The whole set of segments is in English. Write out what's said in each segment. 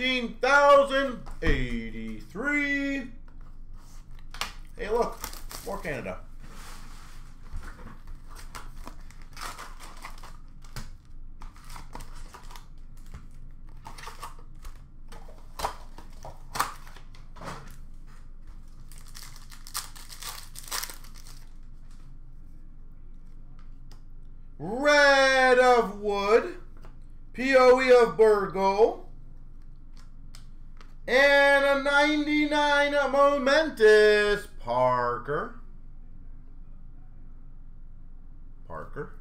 19,083. Hey, look, more Canada. Red of Wood. POE of Bourgault. And a 99 Momentous Parker. Parker.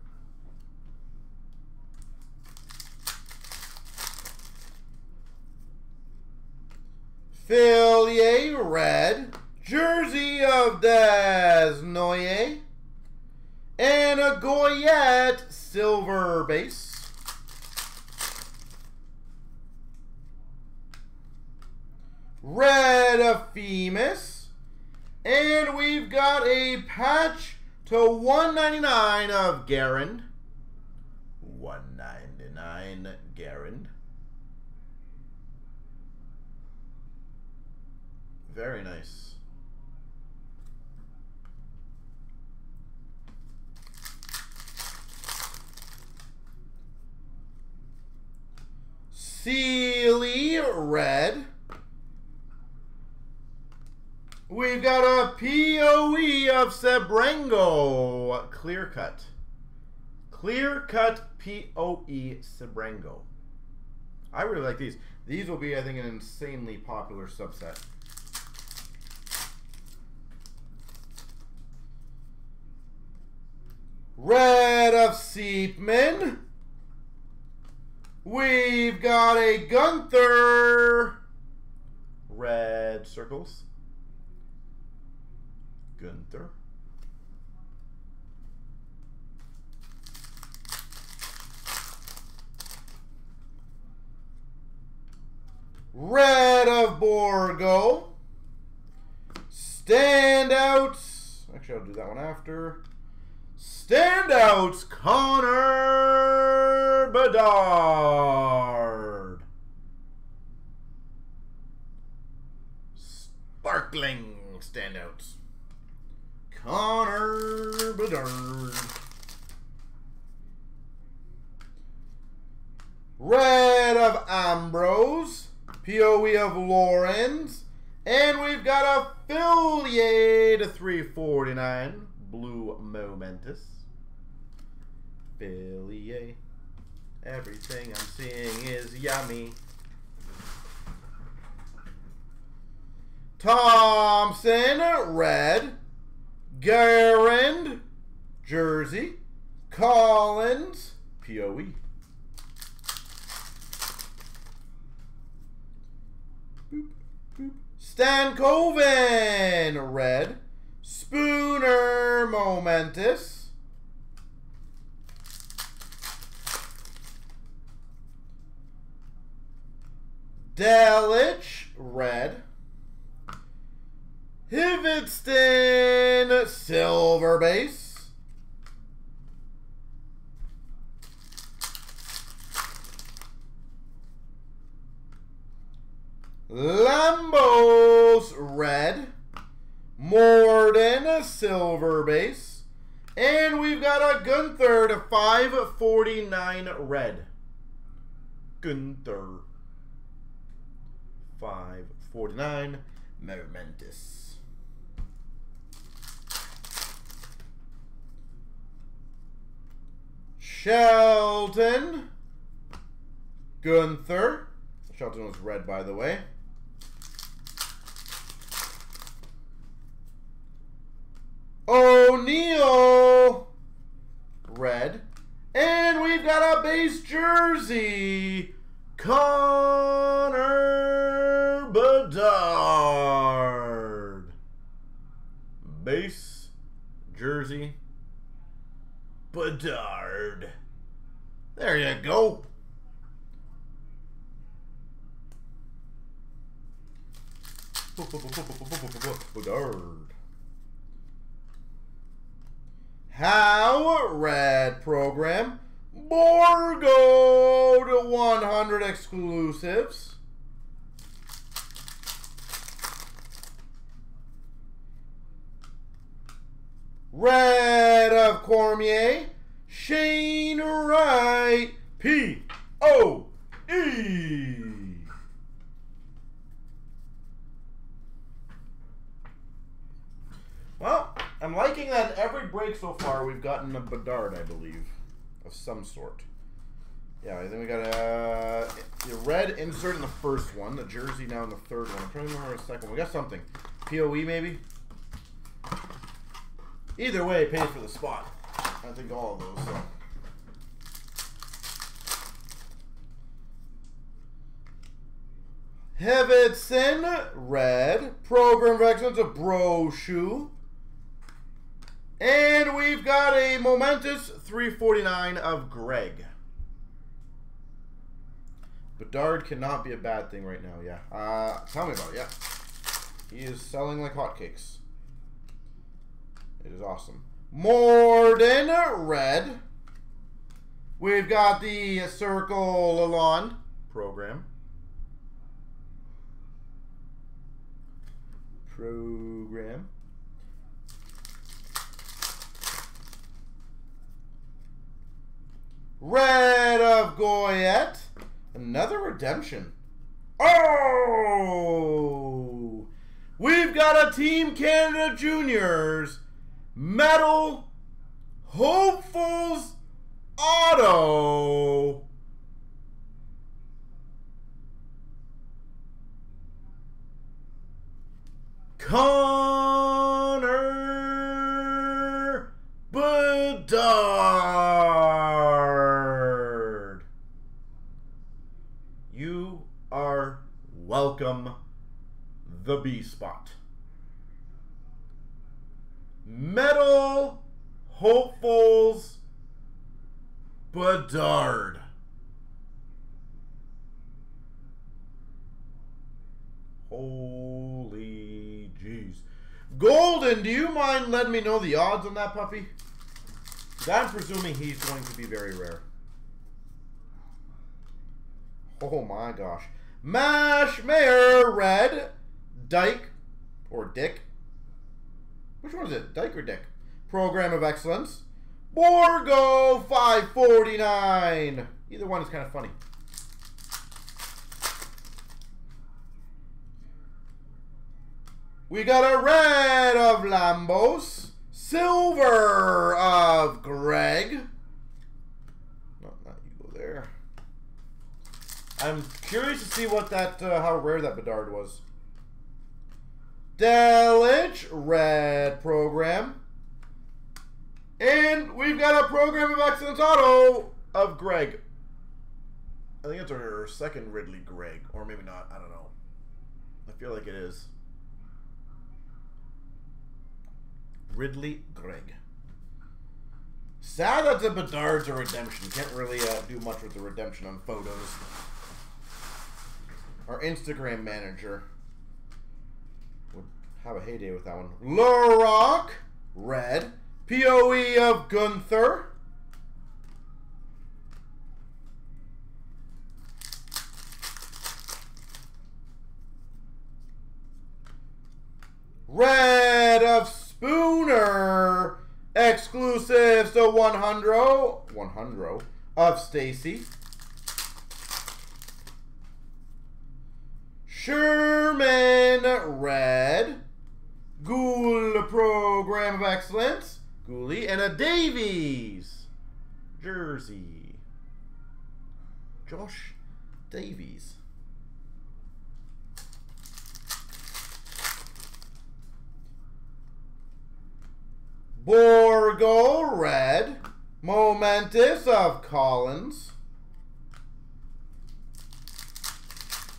Fillier Red. Jersey of Desnoyers. And a Goyette Silver Base. Red Ephemus. And we've got a patch to 199 of Garand. 199 Garand. Very nice. Seeley Red. We've got a POE of Sebrango. Clear cut. Clear cut POE Sebrango. I really like these. These will be, I think, an insanely popular subset. Red of Seepman. We've got a Guenther. Red circles. Guenther. Red of Bourgault. Standouts. Actually, I'll do that one after. Standouts, Connor Bedard. Sparkling standouts. Connor Bedard. Red of Ambrose. POE of Lorenz. And we've got a Fillier to 349. Blue Momentous. Fillier. Everything I'm seeing is yummy. Thompson, red. Garand, jersey. Collins, POE. Stankoven, red. Spooner, momentous. Delich, red. Hividston, silver base. Lambos, red. Morden, silver base. And we've got a Guenther to 549 red. Guenther. 549 Momentous. Shelton. Guenther. Shelton was red, by the way. O'Neill. Red. And we've got a base jersey. Connor Bedard. Base jersey. Bedard. There you go. Bedard. How Red Program. Bourgault to 100 exclusives. Red of Cormier. Shane. So far we've gotten a Bedard, I believe, of some sort. Yeah, I think we got a red insert in the first one, the jersey now in the third one. I'm trying to remember the second one. We got something. POE maybe? Either way, pays for the spot. I think all of those, so. Hevedson, red. Program of Excellence, a Brochu. And we've got a momentous 349 of Greig. Bedard cannot be a bad thing right now, yeah. Uh, tell me about it, yeah. He is selling like hotcakes. It is awesome. Morden Red. We've got the Circle Lalonde program. Program. Red of Goyette. Another redemption. Oh! We've got a Team Canada Juniors medal Hopefuls Auto. Connor Bedard. B spot. Metal Hopefuls Bedard. Holy jeez. Golden, do you mind letting me know the odds on that puppy? I'm presuming he's going to be very rare. Oh my gosh. Maschmeyer Red Dyke or Dick. Which one is it? Dyke or Dick? Program of Excellence. Bourgault 549. Either one is kind of funny. We got a red of Lambos. Silver of Greig. No, not you go there. I'm curious to see what that, uh, how rare that Bedard was. Delich, red program. And we've got a program of excellence auto of Greig. I think it's our second Ridly Greig, or maybe not. I don't know. I feel like it is. Ridly Greig. Sad that the Bedard's a redemption. Can't really uh, do much with the redemption on photos. Our Instagram manager have a heyday with that one. Larocque, red. POE of Guenther. Red of Spooner. Exclusive to 100. 100 of Stacey. Sherman Red. Ghoul Program of Excellence. Guhle. And a Davies. Jersey. Josh Davies. Bourgault Red. Momentous of Collins.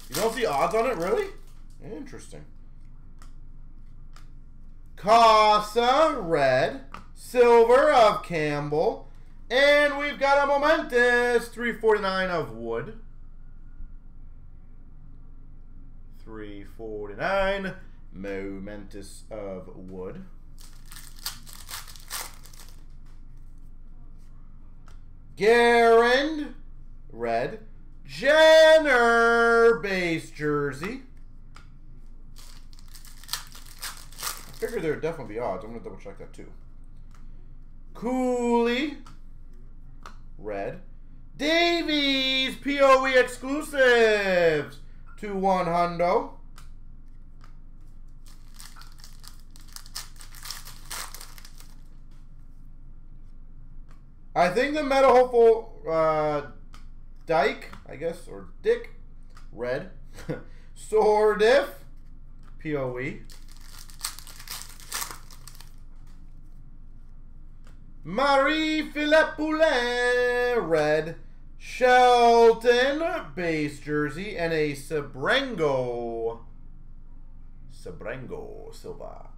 You don't see odds on it, really? Interesting. Cossa Red. Silver of Campbell. And we've got a momentous 349 of Wood. 349 momentous of Wood. Garand, red. Jenner, base jersey. I figured there would definitely be odds. I'm going to double check that too. Cooley, red. Davies, POE exclusives to one hundo. I think the meta hopeful uh, Dyke, I guess, or Dick, red. Sourdif, POE. Marie Philip Poulin, red. Shelton, base jersey, and a Sebrango. Sebrango Silva.